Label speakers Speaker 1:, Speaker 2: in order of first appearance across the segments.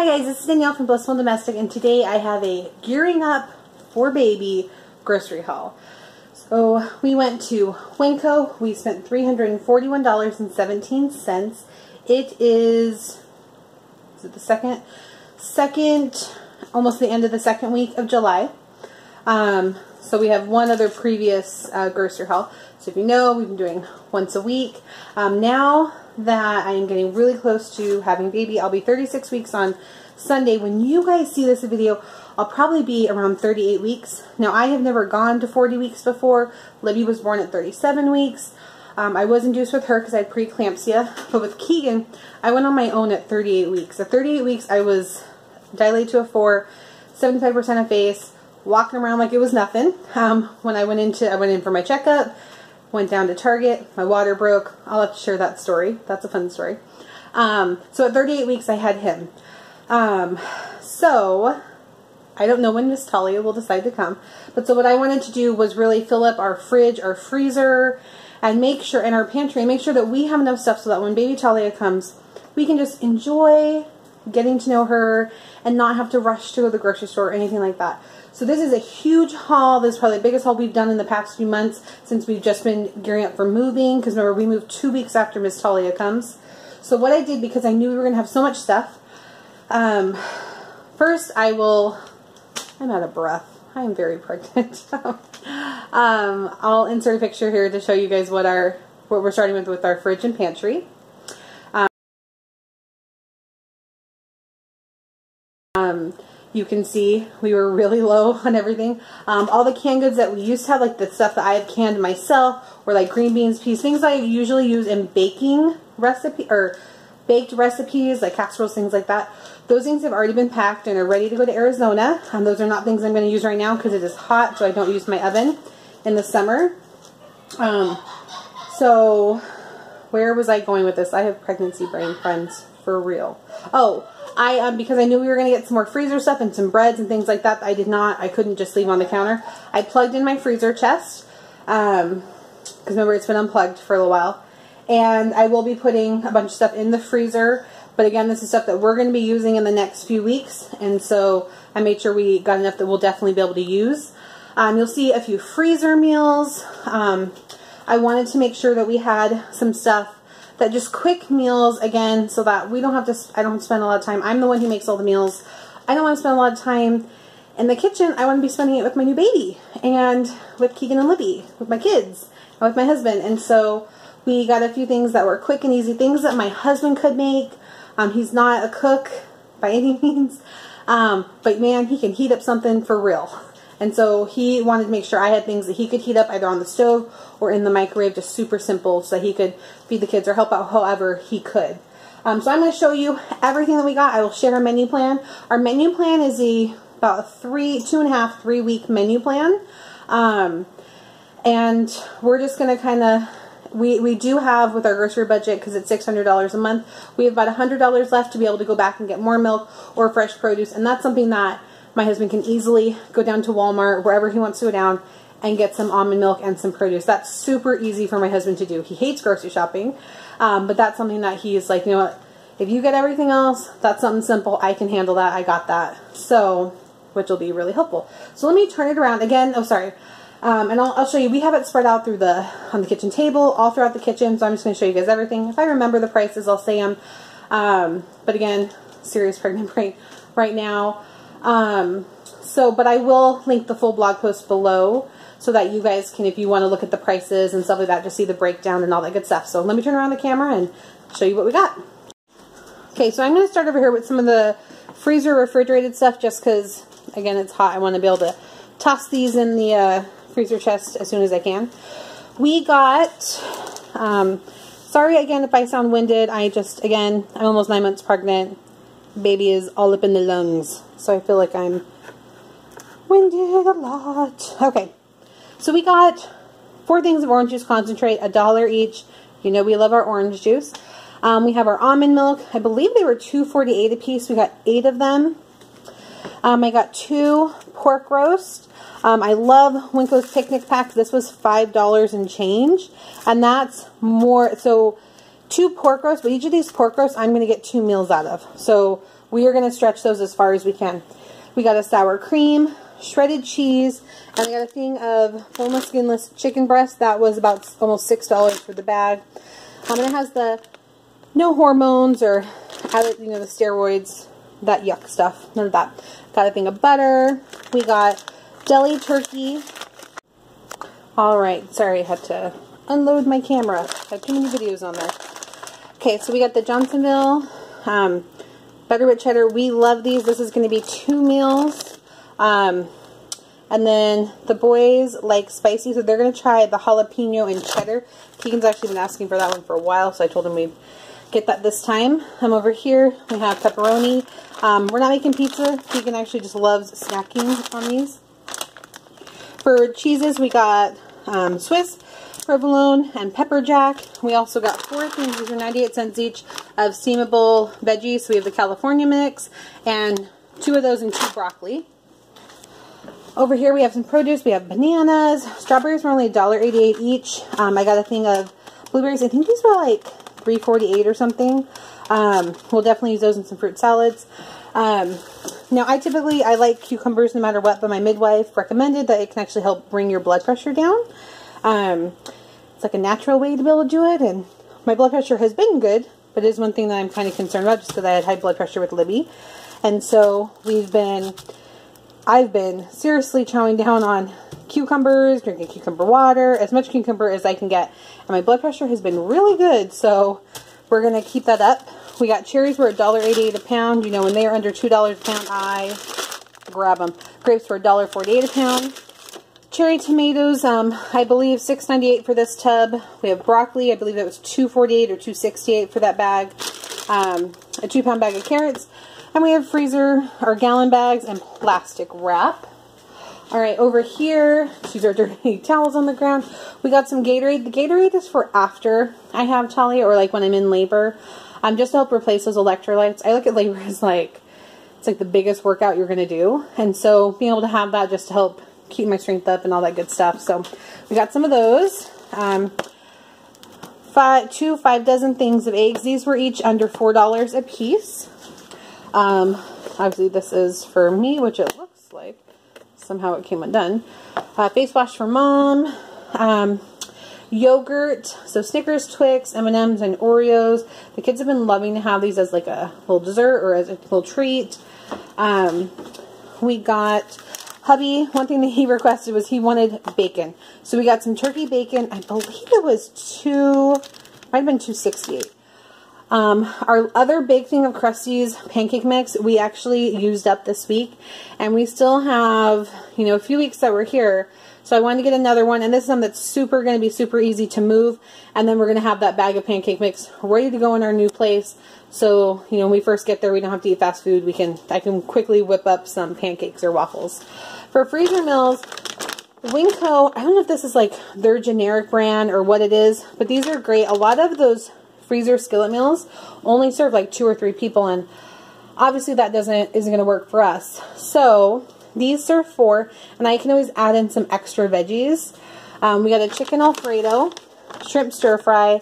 Speaker 1: Hi guys, this is Danielle from Blissful Domestic and today I have a gearing up for baby grocery haul. So we went to Winco, we spent $341.17. It is, is it the second, second, almost the end of the second week of July. Um, so we have one other previous uh, grocery haul. So if you know, we've been doing once a week. Um, now that I am getting really close to having baby, I'll be 36 weeks on Sunday. When you guys see this video, I'll probably be around 38 weeks. Now, I have never gone to 40 weeks before. Libby was born at 37 weeks. Um, I was induced with her because I had preeclampsia. But with Keegan, I went on my own at 38 weeks. At 38 weeks, I was dilated to a 4, 75% effaced, walking around like it was nothing. Um, when I went into, I went in for my checkup, went down to Target, my water broke. I'll have to share that story. That's a fun story. Um, so at 38 weeks, I had him. Um, so I don't know when Miss Talia will decide to come. But so what I wanted to do was really fill up our fridge, our freezer, and make sure, in our pantry, make sure that we have enough stuff so that when baby Talia comes, we can just enjoy getting to know her and not have to rush to the grocery store or anything like that. So this is a huge haul. This is probably the biggest haul we've done in the past few months since we've just been gearing up for moving. Because remember, we moved two weeks after Miss Talia comes. So what I did, because I knew we were going to have so much stuff, um, first I will, I'm out of breath. I am very pregnant. um, I'll insert a picture here to show you guys what our, what we're starting with with our fridge and pantry. Um, you can see we were really low on everything. Um, all the canned goods that we used to have, like the stuff that I have canned myself, or like green beans, peas, things I usually use in baking recipe or baked recipes, like casseroles, things like that. Those things have already been packed and are ready to go to Arizona. Um, those are not things I'm going to use right now because it is hot, so I don't use my oven in the summer. Um, so, where was I going with this? I have pregnancy brain friends for real. Oh, I um, because I knew we were going to get some more freezer stuff and some breads and things like that. I did not. I couldn't just leave on the counter. I plugged in my freezer chest because um, remember it's been unplugged for a little while, and I will be putting a bunch of stuff in the freezer. But again, this is stuff that we're going to be using in the next few weeks, and so I made sure we got enough that we'll definitely be able to use. Um, you'll see a few freezer meals. Um, I wanted to make sure that we had some stuff that just quick meals again so that we don't have to I don't spend a lot of time. I'm the one who makes all the meals. I don't want to spend a lot of time in the kitchen. I want to be spending it with my new baby and with Keegan and Libby with my kids and with my husband. And so we got a few things that were quick and easy things that my husband could make. Um, he's not a cook by any means. Um, but man he can heat up something for real and so he wanted to make sure I had things that he could heat up either on the stove or in the microwave, just super simple, so he could feed the kids or help out however he could. Um, so I'm going to show you everything that we got. I will share our menu plan. Our menu plan is a about a three, two and a half, three week menu plan. Um, and we're just going to kind of we, we do have with our grocery budget because it's $600 a month we have about $100 left to be able to go back and get more milk or fresh produce and that's something that my husband can easily go down to Walmart, wherever he wants to go down, and get some almond milk and some produce. That's super easy for my husband to do. He hates grocery shopping, um, but that's something that he's like, you know what, if you get everything else, that's something simple. I can handle that. I got that. So, which will be really helpful. So let me turn it around again. Oh, sorry. Um, and I'll, I'll, show you, we have it spread out through the, on the kitchen table, all throughout the kitchen. So I'm just going to show you guys everything. If I remember the prices, I'll say them. Um, but again, serious pregnant brain right now. Um, so, but I will link the full blog post below so that you guys can, if you want to look at the prices and stuff like that, just see the breakdown and all that good stuff. So let me turn around the camera and show you what we got. Okay, so I'm going to start over here with some of the freezer refrigerated stuff just because, again, it's hot. I want to be able to toss these in the uh, freezer chest as soon as I can. We got, um, sorry again if I sound winded. I just, again, I'm almost nine months pregnant. Baby is all up in the lungs. So I feel like I'm winded a lot. Okay, so we got four things of orange juice concentrate, a dollar each. You know we love our orange juice. Um, we have our almond milk. I believe they were two forty eight a piece. We got eight of them. Um, I got two pork roast. Um, I love Winco's picnic pack. This was $5 and change. And that's more, so two pork roasts, but each of these pork roasts I'm going to get two meals out of. So we are going to stretch those as far as we can. We got a sour cream, shredded cheese, and I got a thing of boneless, skinless chicken breast. That was about almost $6 for the bag. Um, and it has the no hormones or added, you know, the steroids, that yuck stuff. None of that. Got a thing of butter. We got deli turkey. Alright, sorry, I had to unload my camera. I have too many videos on there. Okay, so we got the Johnsonville um, Beddar with Cheddar. We love these. This is going to be two meals. Um, and then the boys like spicy, so they're going to try the jalapeno and cheddar. Keegan's actually been asking for that one for a while, so I told him we'd get that this time. I'm over here. We have pepperoni. Um, we're not making pizza. Keegan actually just loves snacking on these. For cheeses, we got um, Swiss, provolone, and pepper jack. We also got four things. These are 98 cents each of steamable veggies. So we have the California mix and two of those and two broccoli. Over here we have some produce. We have bananas. Strawberries were only $1.88 each. Um, I got a thing of blueberries. I think these were like $3.48 or something. Um, we'll definitely use those in some fruit salads. Um, now, I typically, I like cucumbers no matter what, but my midwife recommended that it can actually help bring your blood pressure down. Um, it's like a natural way to be able to do it, and my blood pressure has been good, but it is one thing that I'm kind of concerned about just because I had high blood pressure with Libby. And so we've been, I've been seriously chowing down on cucumbers, drinking cucumber water, as much cucumber as I can get. And my blood pressure has been really good, so we're going to keep that up. We got cherries were $1.88 a pound. You know, when they are under $2 a pound, I grab them. Grapes were $1.48 a pound. Cherry tomatoes, um, I believe $6.98 for this tub. We have broccoli. I believe that was $2.48 or $2.68 for that bag. Um, a two pound bag of carrots. And we have freezer or gallon bags and plastic wrap. All right, over here, these are dirty towels on the ground. We got some Gatorade. The Gatorade is for after I have Talia or like when I'm in labor. Um, just to help replace those electrolytes. I look at labor as like, it's like the biggest workout you're going to do. And so being able to have that just to help keep my strength up and all that good stuff. So we got some of those. Um, five, two five dozen things of eggs. These were each under $4 a piece. Um, obviously this is for me, which it looks like somehow it came undone. Uh, face wash for mom. Um, yogurt, so Snickers, Twix, M&M's, and Oreos. The kids have been loving to have these as like a little dessert or as a little treat. Um, we got hubby, one thing that he requested was he wanted bacon. So we got some turkey bacon. I believe it was two, might have been 268. Um, our other big thing of Krusteaz pancake mix, we actually used up this week. And we still have, you know, a few weeks that we're here. So I wanted to get another one. And this is something that's super going to be super easy to move. And then we're going to have that bag of pancake mix ready to go in our new place. So, you know, when we first get there, we don't have to eat fast food. We can, I can quickly whip up some pancakes or waffles. For freezer meals, Winco, I don't know if this is like their generic brand or what it is, but these are great. A lot of those freezer skillet meals only serve like two or three people and obviously that doesn't isn't going to work for us. So these serve four and I can always add in some extra veggies. Um, we got a chicken alfredo, shrimp stir fry,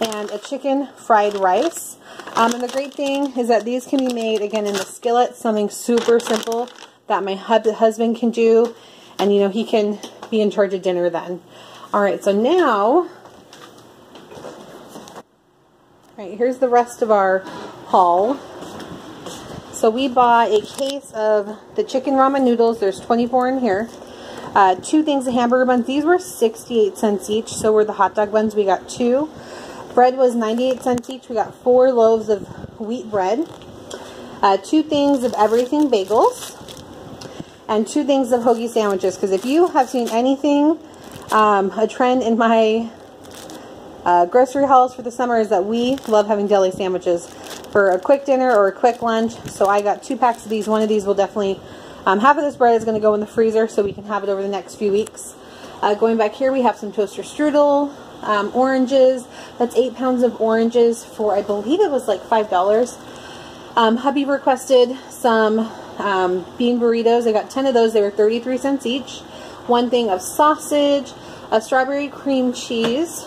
Speaker 1: and a chicken fried rice. Um, and the great thing is that these can be made again in the skillet, something super simple that my husband can do and you know he can be in charge of dinner then. All right, so now Alright, here's the rest of our haul. So we bought a case of the chicken ramen noodles. There's 24 in here. Uh, two things of hamburger buns. These were 68 cents each. So were the hot dog buns. We got two. Bread was 98 cents each. We got four loaves of wheat bread. Uh, two things of everything bagels. And two things of hoagie sandwiches. Because if you have seen anything, um, a trend in my uh, grocery hauls for the summer is that we love having deli sandwiches for a quick dinner or a quick lunch. So I got two packs of these. One of these will definitely, um, half of this bread is going to go in the freezer so we can have it over the next few weeks. Uh, going back here, we have some toaster strudel, um, oranges. That's eight pounds of oranges for, I believe it was like $5. Um, hubby requested some um, bean burritos. I got 10 of those. They were 33 cents each. One thing of sausage, a strawberry cream cheese,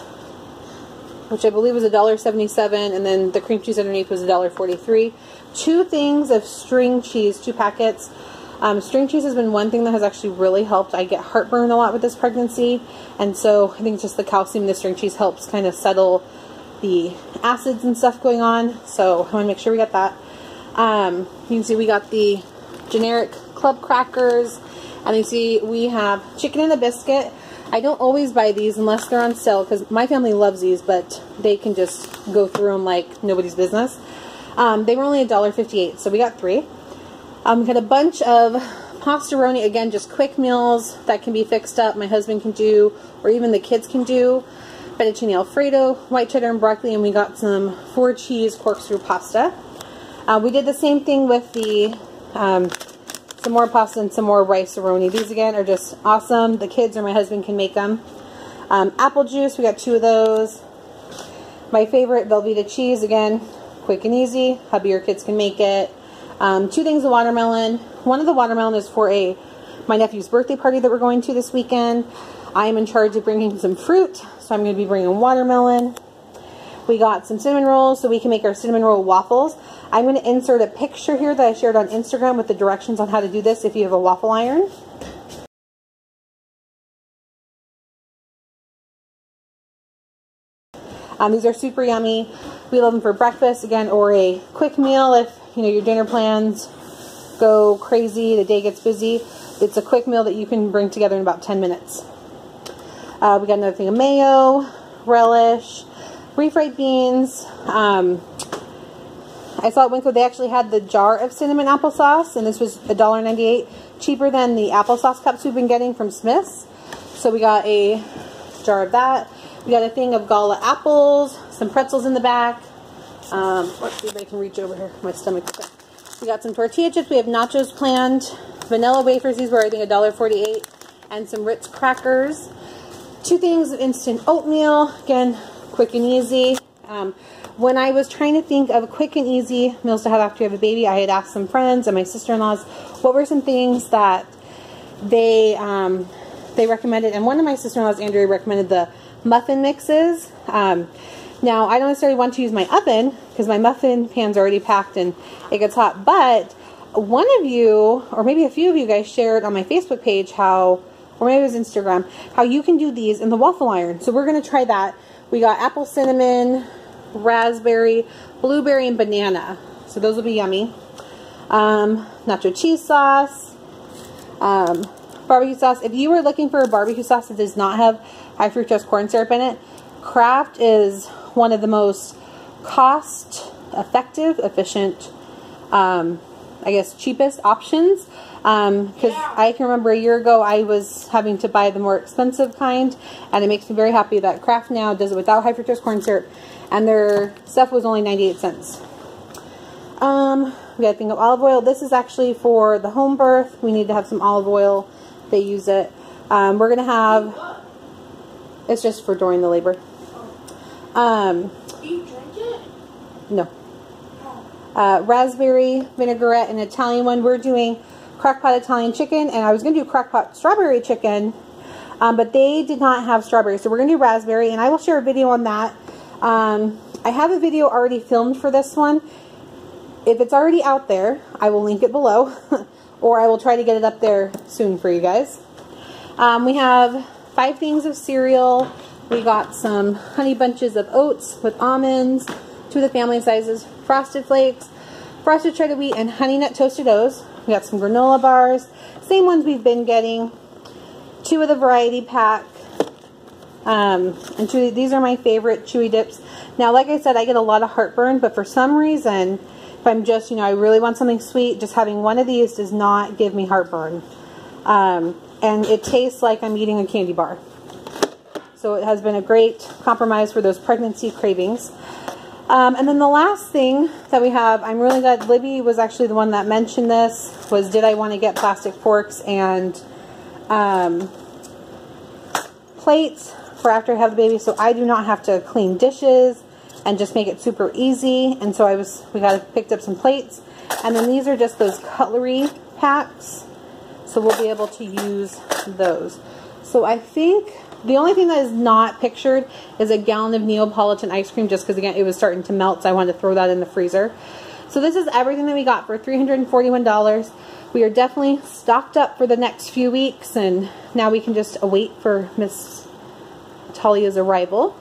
Speaker 1: which I believe was $1.77, and then the cream cheese underneath was $1.43. Two things of string cheese, two packets. Um, string cheese has been one thing that has actually really helped. I get heartburn a lot with this pregnancy, and so I think just the calcium in the string cheese helps kind of settle the acids and stuff going on. So I want to make sure we got that. Um, you can see we got the generic club crackers, and you see we have chicken and a biscuit. I don't always buy these unless they're on sale because my family loves these, but they can just go through them like nobody's business. Um, they were only $1.58, so we got three. Um, we got a bunch of pastaroni, again, just quick meals that can be fixed up. My husband can do, or even the kids can do. Fettuccine Alfredo, white cheddar and broccoli, and we got some four cheese corkscrew pasta. Uh, we did the same thing with the um, some more pasta and some more rice-a-roni. These, again, are just awesome. The kids or my husband can make them. Um, apple juice, we got two of those. My favorite, Velveeta cheese, again, quick and easy. Hubby or kids can make it. Um, two things of watermelon. One of the watermelon is for a my nephew's birthday party that we're going to this weekend. I am in charge of bringing some fruit, so I'm going to be bringing watermelon. We got some cinnamon rolls so we can make our cinnamon roll waffles. I'm going to insert a picture here that I shared on Instagram with the directions on how to do this if you have a waffle iron. Um, these are super yummy. We love them for breakfast, again, or a quick meal if, you know, your dinner plans go crazy, the day gets busy. It's a quick meal that you can bring together in about 10 minutes. Uh, we got another thing of mayo, relish, refried beans. Um, I saw at Winco they actually had the jar of cinnamon applesauce, and this was $1.98, cheaper than the applesauce cups we've been getting from Smith's. So we got a jar of that. We got a thing of gala apples, some pretzels in the back. Um, let's see if I can reach over here. My stomach. We got some tortilla chips. We have nachos planned. Vanilla wafers. These were, I think, $1.48. And some Ritz crackers. Two things of instant oatmeal. Again, quick and easy. Um, when I was trying to think of quick and easy meals to have after you have a baby, I had asked some friends and my sister-in-laws what were some things that they um, they recommended. And one of my sister-in-laws, Andrea, recommended the muffin mixes. Um, now, I don't necessarily want to use my oven because my muffin pan's already packed and it gets hot. But one of you, or maybe a few of you guys shared on my Facebook page how, or maybe it was Instagram, how you can do these in the waffle iron. So we're going to try that. We got apple cinnamon, raspberry, blueberry, and banana. So those will be yummy. Um, nacho cheese sauce. Um, barbecue sauce. If you were looking for a barbecue sauce that does not have high fructose corn syrup in it, Kraft is one of the most cost effective, efficient, um, I guess cheapest options. Because um. I can remember a year ago I was having to buy the more expensive kind, and it makes me very happy that Kraft now does it without high fructose corn syrup, and their stuff was only 98 cents. Um, we got a thing of olive oil. This is actually for the home birth. We need to have some olive oil. They use it. Um, we're going to have, it's just for during the labor. Um,
Speaker 2: Do you drink it?
Speaker 1: No. Uh, raspberry vinaigrette, and Italian one. We're doing crockpot Italian chicken, and I was going to do crockpot strawberry chicken, um, but they did not have strawberry, so we're going to do raspberry, and I will share a video on that. Um, I have a video already filmed for this one. If it's already out there, I will link it below, or I will try to get it up there soon for you guys. Um, we have five things of cereal. We got some honey bunches of oats with almonds, two of the family sizes, frosted flakes, frosted shredded wheat, and honey nut toasted oats. We got some granola bars, same ones we've been getting. Two of the variety pack. Um, and chewy, these are my favorite Chewy Dipps. Now, like I said, I get a lot of heartburn, but for some reason, if I'm just, you know, I really want something sweet, just having one of these does not give me heartburn. Um, and it tastes like I'm eating a candy bar. So it has been a great compromise for those pregnancy cravings. Um, and then the last thing that we have, I'm really glad Libby was actually the one that mentioned this, was did I want to get plastic forks and um, plates for after I have the baby so I do not have to clean dishes and just make it super easy. And so I was, we got picked up some plates. And then these are just those cutlery packs. So we'll be able to use those. So I think The only thing that is not pictured is a gallon of Neapolitan ice cream just because, again, it was starting to melt, so I wanted to throw that in the freezer. So this is everything that we got for $341. We are definitely stocked up for the next few weeks, and now we can just await for Miss Talia's arrival.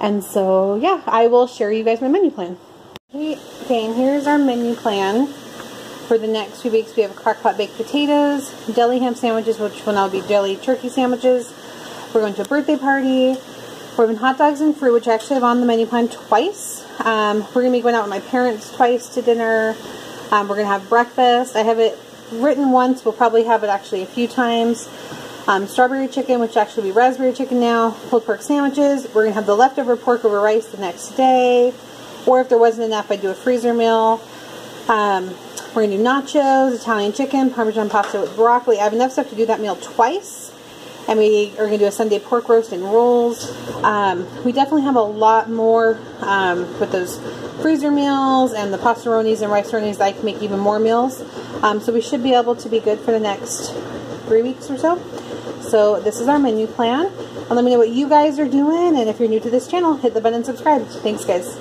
Speaker 1: And so, yeah, I will share you guys my menu plan. Okay, and here's our menu plan for the next few weeks. We have crockpot baked potatoes, deli ham sandwiches, which will now be deli turkey sandwiches, we're going to a birthday party. We're having hot dogs and fruit, which I actually have on the menu plan twice. Um, we're going to be going out with my parents twice to dinner. Um, we're going to have breakfast. I have it written once. We'll probably have it actually a few times. Um, strawberry chicken, which actually be raspberry chicken now. Pulled pork sandwiches. We're going to have the leftover pork over rice the next day. Or if there wasn't enough, I'd do a freezer meal. Um, we're going to do nachos, Italian chicken, Parmesan pasta with broccoli. I have enough stuff to do that meal twice and we are going to do a Sunday pork roast and rolls. Um, we definitely have a lot more um, with those freezer meals and the pastaronis and rice that I can make even more meals. Um, so we should be able to be good for the next three weeks or so. So this is our menu plan. And let me know what you guys are doing. And if you're new to this channel, hit the button and subscribe. Thanks, guys.